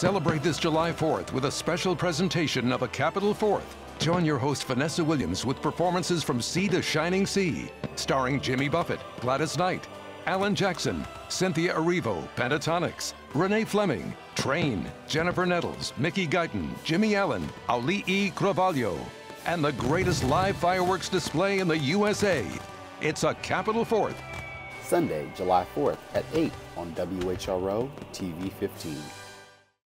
Celebrate this July 4th with a special presentation of A Capitol Fourth. Join your host Vanessa Williams with performances from Sea to Shining Sea, starring Jimmy Buffett, Gladys Knight, Alan Jackson, Cynthia Erivo, Pentatonix, Renee Fleming, Train, Jennifer Nettles, Mickey Guyton, Jimmy Allen, Ali E. Cravalho, and the greatest live fireworks display in the USA. It's a Capitol Fourth. Sunday, July 4th at 8 on WHRO TV 15.